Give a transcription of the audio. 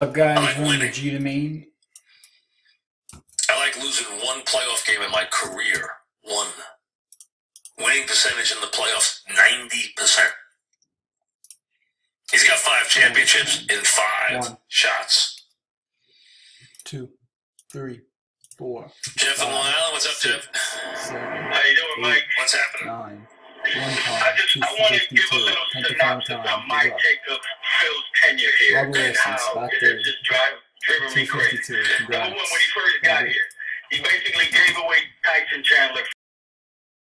Up, guys, like we're on the winning. Jeter main. I like losing one playoff game in my career. One. Winning percentage in the playoffs, 90%. He's got five championships in five One. shots. Two, three, four, Jeff from Long Island, what's up, Jeff? seven, How you doing, Mike? What's happening? nine. One time, just two I want to give a little synopsis on my take of Phil's tenure here Robert and Wilson, how spot it third. has just drive, driven me crazy. fifty-two. Number Congrats. one, when he first got